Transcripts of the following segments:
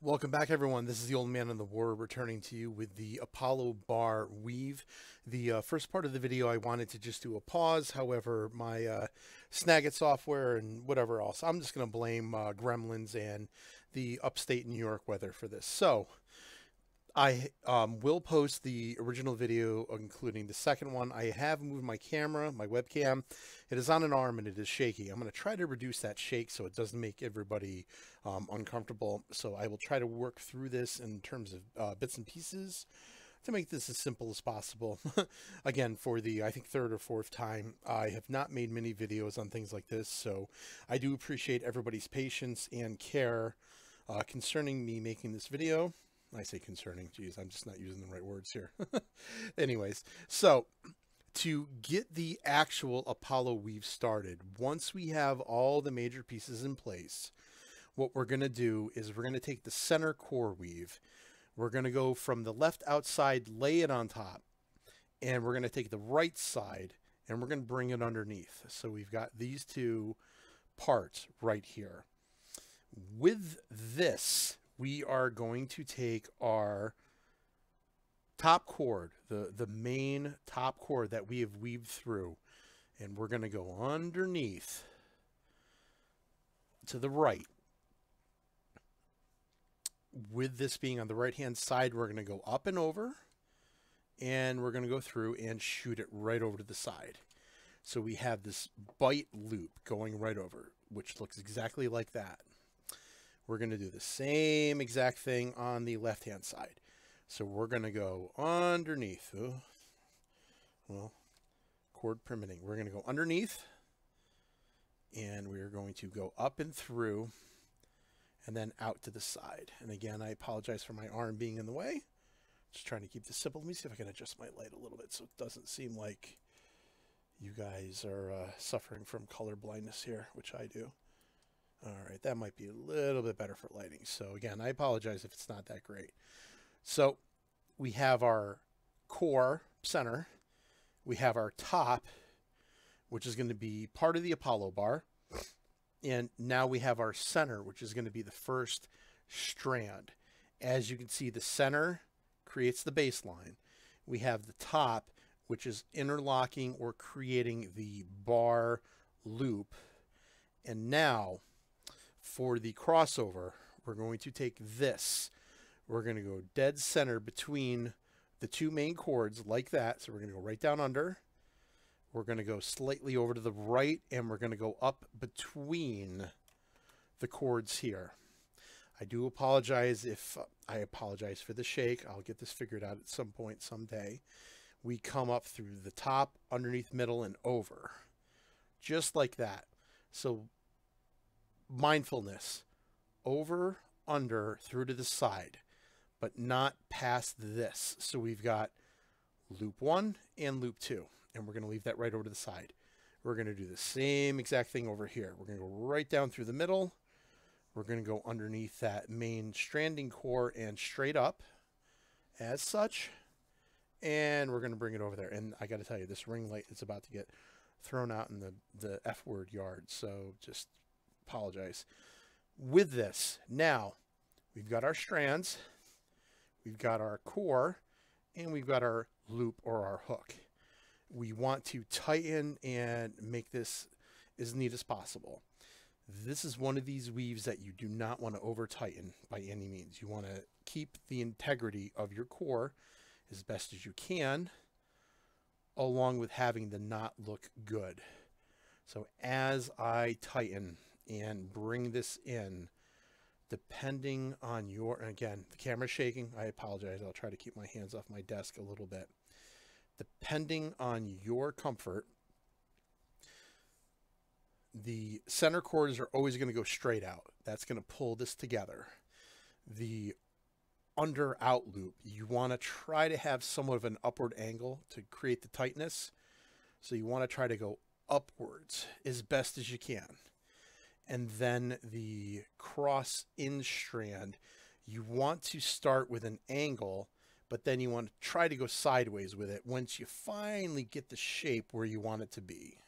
Welcome back, everyone. This is the Old Man in the War returning to you with the Apollo Bar Weave. The uh, first part of the video, I wanted to just do a pause. However, my uh, Snagit software and whatever else, I'm just going to blame uh, Gremlins and the upstate New York weather for this. So, I um, will post the original video, including the second one. I have moved my camera, my webcam. It is on an arm and it is shaky. I'm going to try to reduce that shake so it doesn't make everybody um, uncomfortable. So I will try to work through this in terms of uh, bits and pieces to make this as simple as possible. Again, for the, I think, third or fourth time, I have not made many videos on things like this. So I do appreciate everybody's patience and care uh, concerning me making this video. I say concerning. Geez, I'm just not using the right words here. Anyways, so to get the actual Apollo weave started, once we have all the major pieces in place, what we're going to do is we're going to take the center core weave. We're going to go from the left outside, lay it on top, and we're going to take the right side and we're going to bring it underneath. So we've got these two parts right here. With this, we are going to take our top cord, the, the main top cord that we have weaved through, and we're going to go underneath to the right. With this being on the right hand side, we're going to go up and over, and we're going to go through and shoot it right over to the side. So we have this bite loop going right over, which looks exactly like that we're going to do the same exact thing on the left hand side. So we're going to go underneath. Oh, well, cord permitting. We're going to go underneath and we're going to go up and through and then out to the side. And again, I apologize for my arm being in the way. Just trying to keep this simple. Let me see if I can adjust my light a little bit so it doesn't seem like you guys are uh, suffering from color blindness here, which I do. All right, that might be a little bit better for lighting. So again, I apologize if it's not that great. So we have our core center. We have our top, which is going to be part of the Apollo bar. And now we have our center, which is going to be the first strand. As you can see, the center creates the baseline. We have the top, which is interlocking or creating the bar loop. And now for the crossover, we're going to take this. We're going to go dead center between the two main cords like that. So we're going to go right down under. We're going to go slightly over to the right and we're going to go up between the cords here. I do apologize if I apologize for the shake. I'll get this figured out at some point someday. We come up through the top, underneath, middle, and over. Just like that. So mindfulness over, under, through to the side, but not past this. So we've got loop one and loop two, and we're going to leave that right over to the side. We're going to do the same exact thing over here. We're going to go right down through the middle. We're going to go underneath that main stranding core and straight up as such. And we're going to bring it over there. And I got to tell you, this ring light is about to get thrown out in the, the F word yard. So just apologize. With this, now we've got our strands, we've got our core, and we've got our loop or our hook. We want to tighten and make this as neat as possible. This is one of these weaves that you do not want to over tighten by any means. You want to keep the integrity of your core as best as you can, along with having the knot look good. So as I tighten and bring this in depending on your again the camera's shaking. I apologize. I'll try to keep my hands off my desk a little bit. Depending on your comfort the center cords are always going to go straight out. That's going to pull this together. The under out loop you want to try to have somewhat of an upward angle to create the tightness. So you want to try to go upwards as best as you can and then the cross in strand, you want to start with an angle, but then you want to try to go sideways with it once you finally get the shape where you want it to be.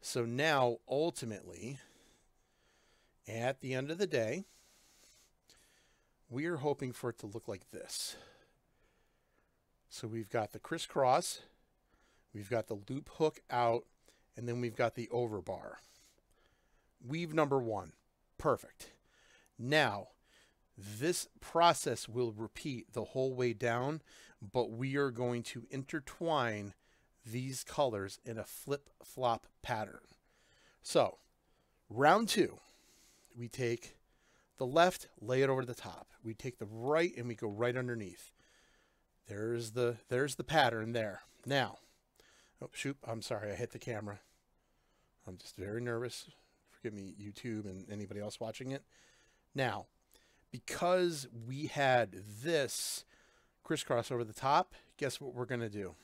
So now, ultimately, at the end of the day, we are hoping for it to look like this. So we've got the crisscross, we've got the loop hook out, and then we've got the overbar. Weave number one. Perfect. Now, this process will repeat the whole way down, but we are going to intertwine these colors in a flip-flop pattern. So, round two, we take the left, lay it over the top. We take the right and we go right underneath. There's the there's the pattern there. Now, oh shoot, I'm sorry, I hit the camera. I'm just very nervous. Forgive me, YouTube and anybody else watching it. Now, because we had this crisscross over the top, guess what we're going to do?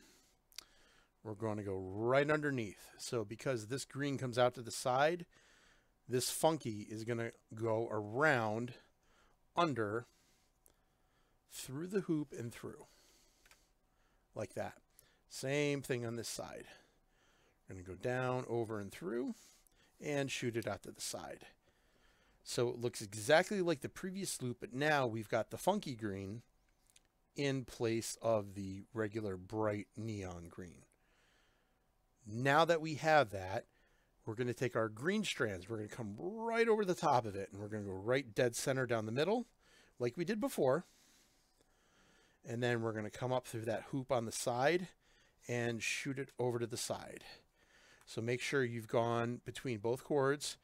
We're going to go right underneath. So because this green comes out to the side, this funky is going to go around, under, through the hoop and through. Like that. Same thing on this side. We're going to go down, over, and through, and shoot it out to the side. So it looks exactly like the previous loop, but now we've got the funky green in place of the regular bright neon green. Now that we have that, we're going to take our green strands. We're going to come right over the top of it, and we're going to go right dead center down the middle, like we did before. And then we're going to come up through that hoop on the side and shoot it over to the side. So make sure you've gone between both cords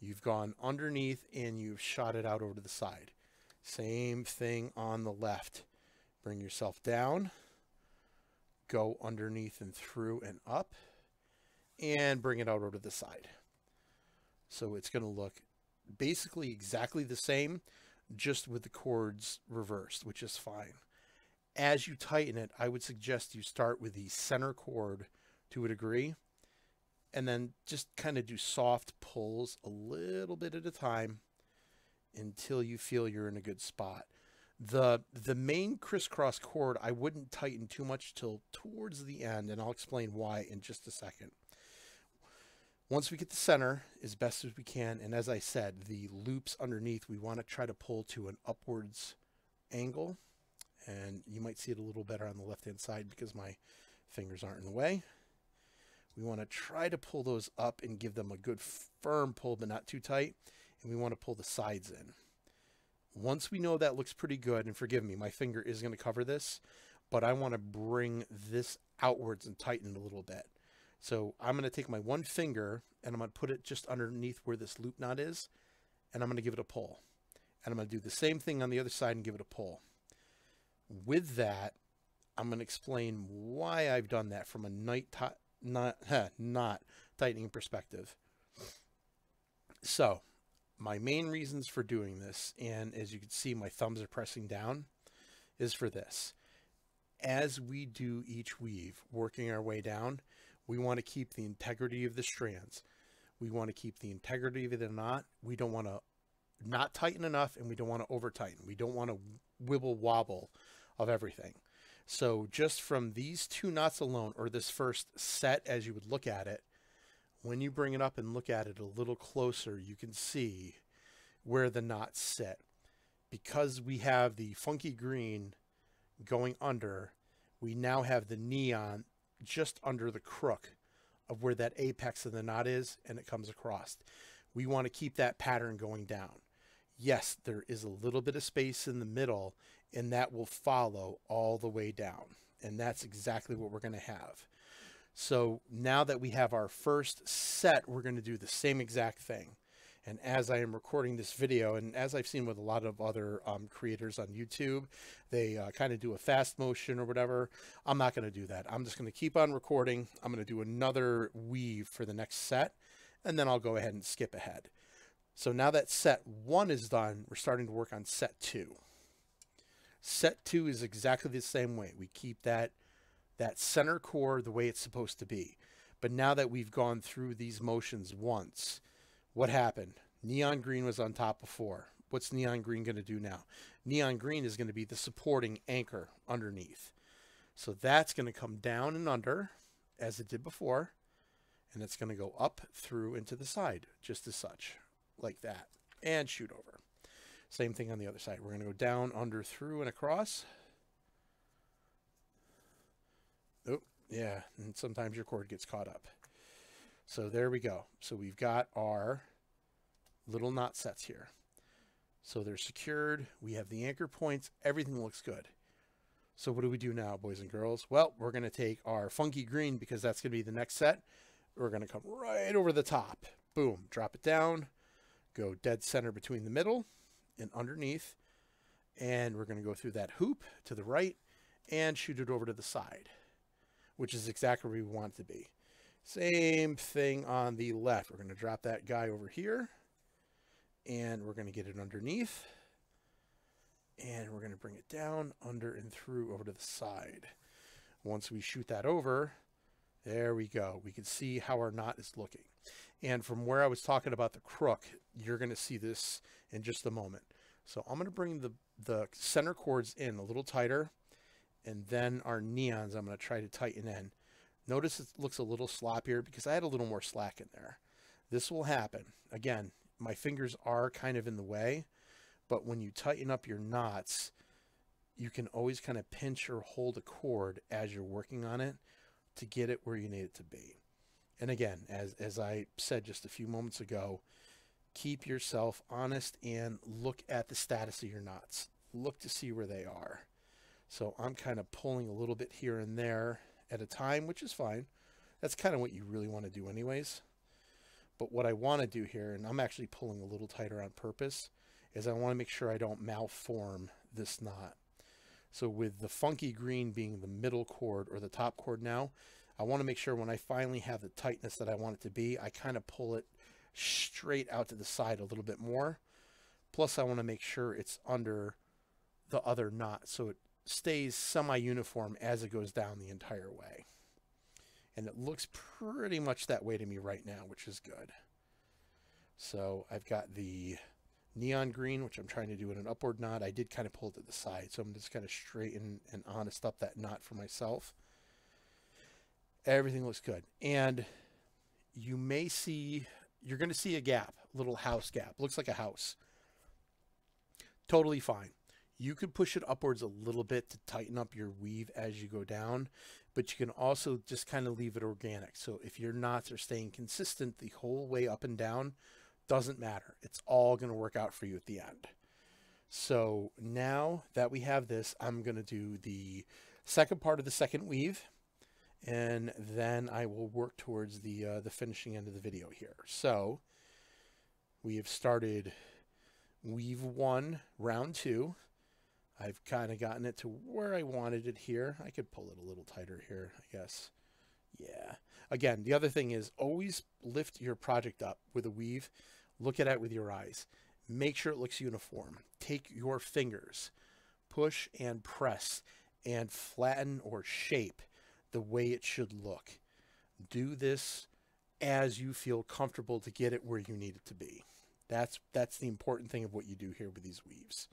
You've gone underneath and you've shot it out over to the side. Same thing on the left. Bring yourself down, go underneath and through and up, and bring it out over to the side. So it's going to look basically exactly the same, just with the cords reversed, which is fine. As you tighten it, I would suggest you start with the center cord to a degree and then just kind of do soft pulls a little bit at a time until you feel you're in a good spot. The the main crisscross cord I wouldn't tighten too much till towards the end and I'll explain why in just a second. Once we get the center as best as we can and as I said the loops underneath we want to try to pull to an upwards angle and you might see it a little better on the left hand side because my fingers aren't in the way. We want to try to pull those up and give them a good firm pull, but not too tight. And we want to pull the sides in. Once we know that looks pretty good, and forgive me, my finger is going to cover this, but I want to bring this outwards and tighten a little bit. So I'm going to take my one finger and I'm going to put it just underneath where this loop knot is, and I'm going to give it a pull. And I'm going to do the same thing on the other side and give it a pull. With that, I'm going to explain why I've done that from a night not not tightening perspective. So, my main reasons for doing this, and as you can see, my thumbs are pressing down, is for this. As we do each weave, working our way down, we want to keep the integrity of the strands. We want to keep the integrity of the knot. We don't want to not tighten enough, and we don't want to over tighten. We don't want to wibble wobble of everything. So just from these two knots alone, or this first set as you would look at it, when you bring it up and look at it a little closer, you can see where the knots sit. Because we have the funky green going under, we now have the neon just under the crook of where that apex of the knot is and it comes across. We want to keep that pattern going down. Yes, there is a little bit of space in the middle and that will follow all the way down. And that's exactly what we're going to have. So now that we have our first set, we're going to do the same exact thing. And as I am recording this video, and as I've seen with a lot of other um, creators on YouTube, they uh, kind of do a fast motion or whatever. I'm not going to do that. I'm just going to keep on recording. I'm going to do another weave for the next set, and then I'll go ahead and skip ahead. So now that set one is done, we're starting to work on set two. Set two is exactly the same way. We keep that, that center core the way it's supposed to be. But now that we've gone through these motions once, what happened? Neon green was on top before. What's neon green going to do now? Neon green is going to be the supporting anchor underneath. So that's going to come down and under as it did before. And it's going to go up through into the side just as such like that and shoot over. Same thing on the other side. We're going to go down, under, through, and across. Oh, yeah, and sometimes your cord gets caught up. So there we go. So we've got our little knot sets here. So they're secured. We have the anchor points. Everything looks good. So what do we do now, boys and girls? Well, we're going to take our funky green because that's going to be the next set. We're going to come right over the top. Boom. Drop it down. Go dead center between the middle and underneath. And we're going to go through that hoop to the right and shoot it over to the side, which is exactly where we want it to be. Same thing on the left. We're going to drop that guy over here and we're going to get it underneath and we're going to bring it down under and through over to the side. Once we shoot that over, there we go. We can see how our knot is looking. And from where I was talking about the crook, you're going to see this in just a moment. So I'm going to bring the, the center cords in a little tighter and then our neons I'm going to try to tighten in. Notice it looks a little sloppier because I had a little more slack in there. This will happen. Again, my fingers are kind of in the way, but when you tighten up your knots, you can always kind of pinch or hold a cord as you're working on it to get it where you need it to be. And again, as, as I said just a few moments ago, keep yourself honest and look at the status of your knots. Look to see where they are. So I'm kind of pulling a little bit here and there at a time, which is fine. That's kind of what you really want to do anyways. But what I want to do here, and I'm actually pulling a little tighter on purpose, is I want to make sure I don't malform this knot. So with the funky green being the middle cord or the top cord now, I want to make sure when I finally have the tightness that I want it to be, I kind of pull it straight out to the side a little bit more. Plus I want to make sure it's under the other knot so it stays semi-uniform as it goes down the entire way. And it looks pretty much that way to me right now, which is good. So I've got the neon green, which I'm trying to do in an upward knot. I did kind of pull it to the side, so I'm just kind of straighten and honest up that knot for myself. Everything looks good. And you may see, you're going to see a gap, little house gap. Looks like a house. Totally fine. You could push it upwards a little bit to tighten up your weave as you go down, but you can also just kind of leave it organic. So if your knots are staying consistent the whole way up and down, doesn't matter. It's all going to work out for you at the end. So now that we have this, I'm going to do the second part of the second weave, and then I will work towards the, uh, the finishing end of the video here. So we have started weave one, round two. I've kind of gotten it to where I wanted it here. I could pull it a little tighter here, I guess. Yeah. Again, the other thing is always lift your project up with a weave Look at it with your eyes. Make sure it looks uniform. Take your fingers, push and press, and flatten or shape the way it should look. Do this as you feel comfortable to get it where you need it to be. That's that's the important thing of what you do here with these weaves.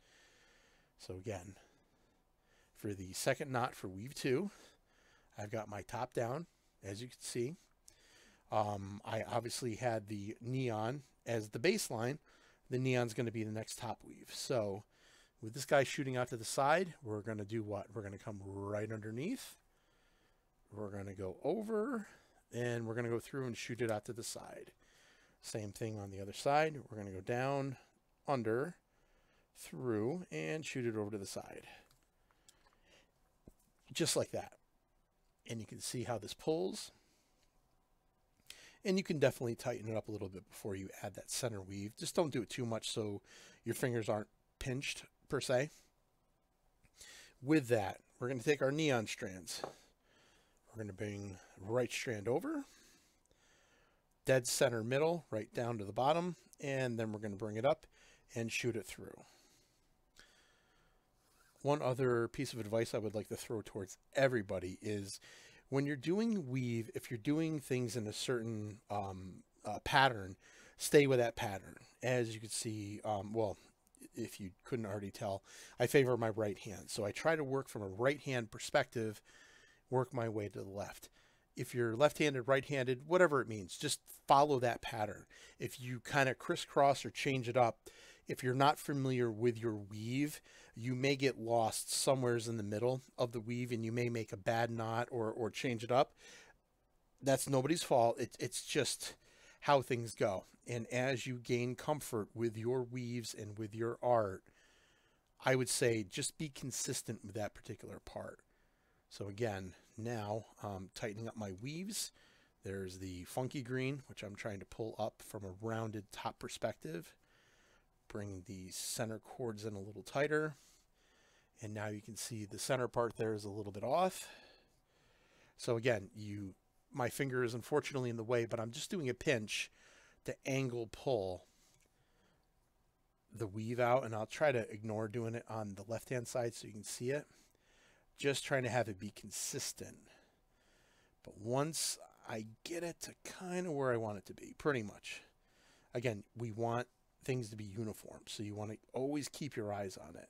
So again, for the second knot for weave two, I've got my top down, as you can see. Um, I obviously had the neon as the baseline, the neon's going to be the next top weave. So with this guy shooting out to the side, we're going to do what? We're going to come right underneath. We're going to go over and we're going to go through and shoot it out to the side. Same thing on the other side. We're going to go down, under, through, and shoot it over to the side. Just like that. And you can see how this pulls. And you can definitely tighten it up a little bit before you add that center weave. Just don't do it too much so your fingers aren't pinched per se. With that, we're going to take our neon strands. We're going to bring right strand over, dead center middle, right down to the bottom, and then we're going to bring it up and shoot it through. One other piece of advice I would like to throw towards everybody is when you're doing weave, if you're doing things in a certain um, uh, pattern, stay with that pattern. As you can see, um, well, if you couldn't already tell, I favor my right hand. So I try to work from a right hand perspective, work my way to the left. If you're left-handed, right-handed, whatever it means, just follow that pattern. If you kind of crisscross or change it up, if you're not familiar with your weave, you may get lost somewheres in the middle of the weave and you may make a bad knot or, or change it up. That's nobody's fault. It, it's just how things go. And as you gain comfort with your weaves and with your art, I would say just be consistent with that particular part. So again, now um, tightening up my weaves. There's the funky green, which I'm trying to pull up from a rounded top perspective. Bring the center cords in a little tighter. And now you can see the center part there is a little bit off. So again, you, my finger is unfortunately in the way, but I'm just doing a pinch to angle pull the weave out and I'll try to ignore doing it on the left hand side so you can see it just trying to have it be consistent but once I get it to kind of where I want it to be pretty much again we want things to be uniform so you want to always keep your eyes on it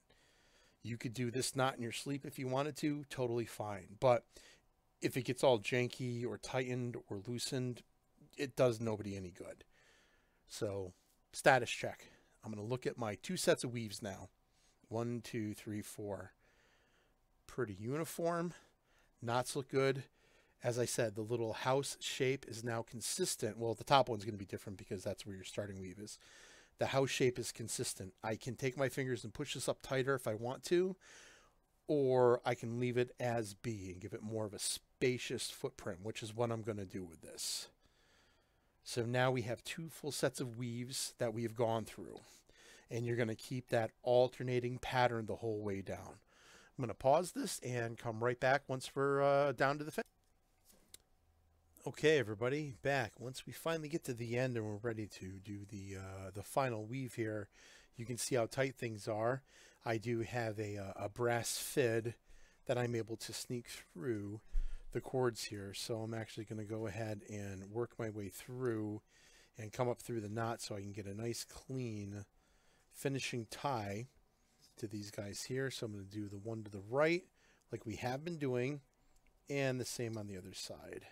you could do this knot in your sleep if you wanted to totally fine but if it gets all janky or tightened or loosened it does nobody any good so status check I'm going to look at my two sets of weaves now. One, two, three, four. Pretty uniform. Knots look good. As I said, the little house shape is now consistent. Well, the top one's going to be different because that's where your starting weave is. The house shape is consistent. I can take my fingers and push this up tighter if I want to, or I can leave it as B and give it more of a spacious footprint, which is what I'm going to do with this. So now we have two full sets of weaves that we have gone through and you're going to keep that alternating pattern the whole way down. I'm going to pause this and come right back once we're uh, down to the finish. Okay, everybody, back. Once we finally get to the end and we're ready to do the uh, the final weave here, you can see how tight things are. I do have a, uh, a brass fid that I'm able to sneak through the cords here. So I'm actually going to go ahead and work my way through and come up through the knot so I can get a nice clean finishing tie to these guys here. So I'm going to do the one to the right like we have been doing and the same on the other side.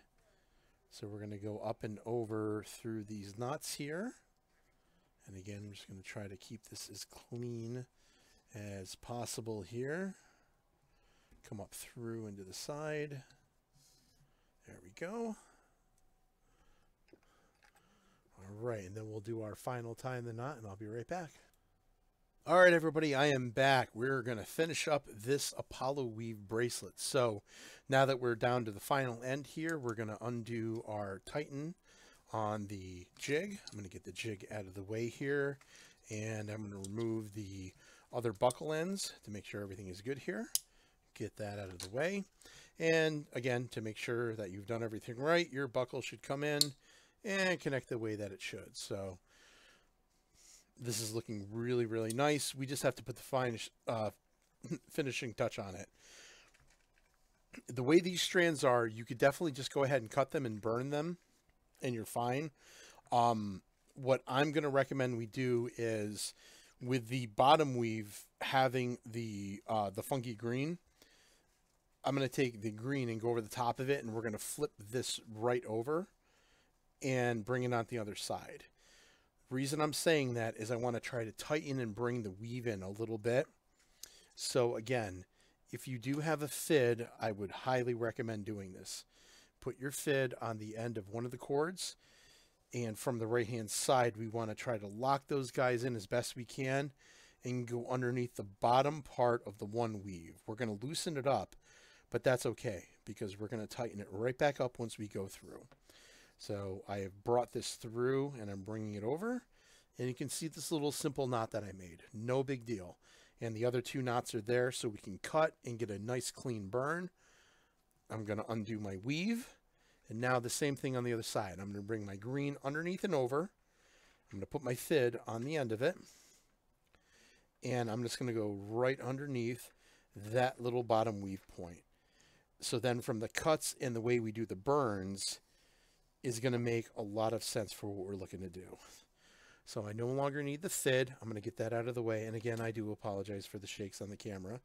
So we're going to go up and over through these knots here. And again, I'm just going to try to keep this as clean as possible here. Come up through into the side. There we go. All right, and then we'll do our final tie in the knot, and I'll be right back. All right, everybody, I am back. We're going to finish up this Apollo Weave bracelet. So now that we're down to the final end here, we're going to undo our Tighten on the jig. I'm going to get the jig out of the way here, and I'm going to remove the other buckle ends to make sure everything is good here. Get that out of the way. And again, to make sure that you've done everything right, your buckle should come in and connect the way that it should. So this is looking really, really nice. We just have to put the finish, uh, finishing touch on it. The way these strands are, you could definitely just go ahead and cut them and burn them, and you're fine. Um, what I'm going to recommend we do is with the bottom weave having the uh, the funky green, I'm going to take the green and go over the top of it, and we're going to flip this right over and bring it on the other side. Reason I'm saying that is I want to try to tighten and bring the weave in a little bit. So again, if you do have a fid, I would highly recommend doing this. Put your fid on the end of one of the cords and from the right hand side, we want to try to lock those guys in as best we can and go underneath the bottom part of the one weave. We're going to loosen it up, but that's okay because we're going to tighten it right back up once we go through. So I have brought this through and I'm bringing it over and you can see this little simple knot that I made. No big deal. And the other two knots are there so we can cut and get a nice clean burn. I'm going to undo my weave. And now the same thing on the other side. I'm going to bring my green underneath and over. I'm going to put my fid on the end of it. And I'm just going to go right underneath that little bottom weave point. So then from the cuts and the way we do the burns, is going to make a lot of sense for what we're looking to do. So I no longer need the fid. I'm going to get that out of the way. And again, I do apologize for the shakes on the camera.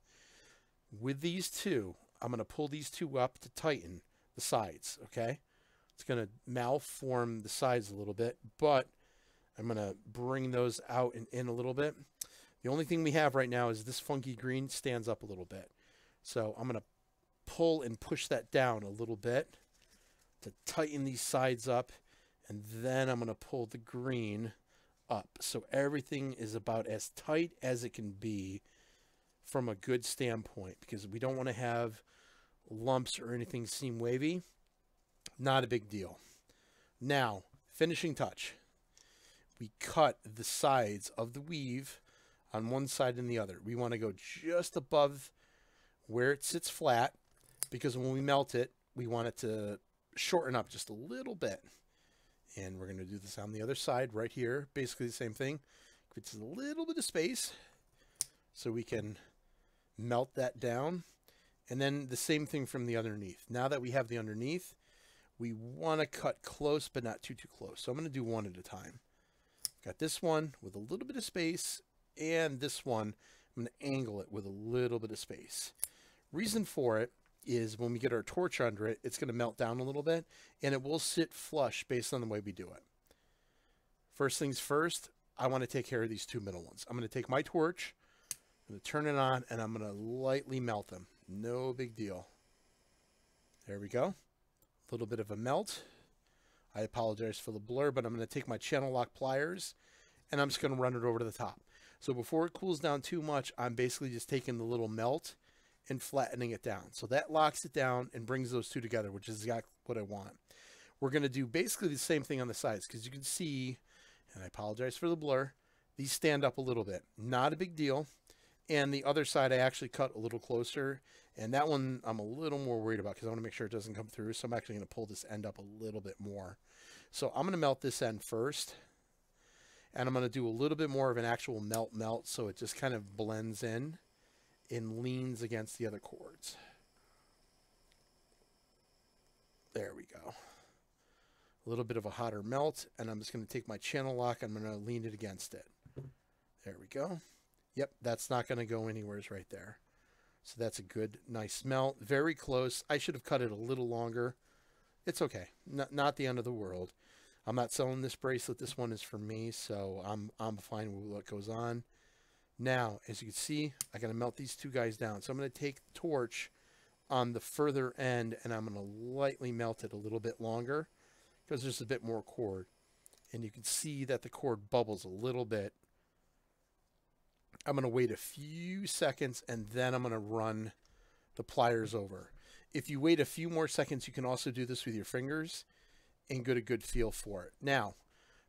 With these two, I'm going to pull these two up to tighten the sides, okay? It's going to malform the sides a little bit, but I'm going to bring those out and in a little bit. The only thing we have right now is this funky green stands up a little bit. So I'm going to pull and push that down a little bit to tighten these sides up. And then I'm going to pull the green up. So everything is about as tight as it can be from a good standpoint because we don't want to have lumps or anything seem wavy. Not a big deal. Now, finishing touch. We cut the sides of the weave on one side and the other. We want to go just above where it sits flat because when we melt it, we want it to shorten up just a little bit. And we're going to do this on the other side right here. Basically the same thing. It's a little bit of space so we can melt that down. And then the same thing from the underneath. Now that we have the underneath, we want to cut close, but not too, too close. So I'm going to do one at a time. Got this one with a little bit of space, and this one, I'm going to angle it with a little bit of space. Reason for it is when we get our torch under it, it's going to melt down a little bit, and it will sit flush based on the way we do it. First things first, I want to take care of these two middle ones. I'm going to take my torch, I'm going to turn it on, and I'm going to lightly melt them. No big deal. There we go. A little bit of a melt. I apologize for the blur, but I'm going to take my channel lock pliers, and I'm just going to run it over to the top. So before it cools down too much, I'm basically just taking the little melt and flattening it down. So that locks it down and brings those two together, which is exactly what I want. We're going to do basically the same thing on the sides because you can see, and I apologize for the blur, these stand up a little bit. Not a big deal. And the other side I actually cut a little closer. And that one I'm a little more worried about because I want to make sure it doesn't come through. So I'm actually going to pull this end up a little bit more. So I'm going to melt this end first. And I'm going to do a little bit more of an actual melt melt so it just kind of blends in and leans against the other cords. There we go. A little bit of a hotter melt, and I'm just going to take my channel lock. I'm going to lean it against it. There we go. Yep, that's not going to go anywhere right there. So that's a good, nice melt. Very close. I should have cut it a little longer. It's okay. Not, not the end of the world. I'm not selling this bracelet. This one is for me, so I'm, I'm fine with what goes on. Now, as you can see, I got to melt these two guys down. So I'm going to take the torch on the further end and I'm going to lightly melt it a little bit longer because there's a bit more cord. And you can see that the cord bubbles a little bit. I'm going to wait a few seconds and then I'm going to run the pliers over. If you wait a few more seconds, you can also do this with your fingers and get a good feel for it. Now,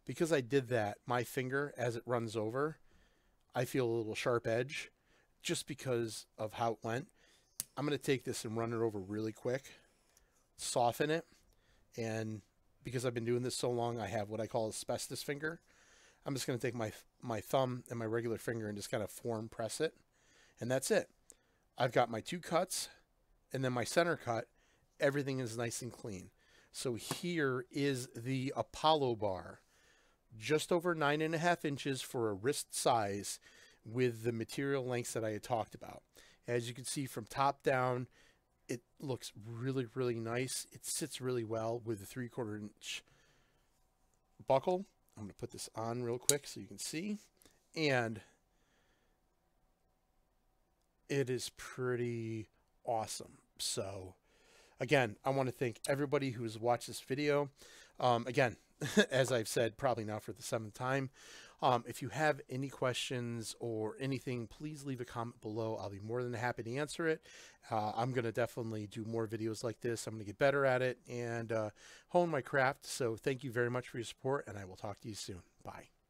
because I did that, my finger, as it runs over, I feel a little sharp edge just because of how it went. I'm going to take this and run it over really quick, soften it, and because I've been doing this so long, I have what I call asbestos finger. I'm just going to take my my thumb and my regular finger and just kind of form press it, and that's it. I've got my two cuts, and then my center cut. Everything is nice and clean. So here is the Apollo bar just over nine and a half inches for a wrist size with the material lengths that I had talked about. As you can see from top down, it looks really, really nice. It sits really well with the three quarter inch buckle. I'm going to put this on real quick so you can see. And it is pretty awesome. So again, I want to thank everybody who's watched this video. Um, again, as I've said probably now for the seventh time. Um, if you have any questions or anything, please leave a comment below. I'll be more than happy to answer it. Uh, I'm going to definitely do more videos like this. I'm going to get better at it and uh, hone my craft. So thank you very much for your support, and I will talk to you soon. Bye.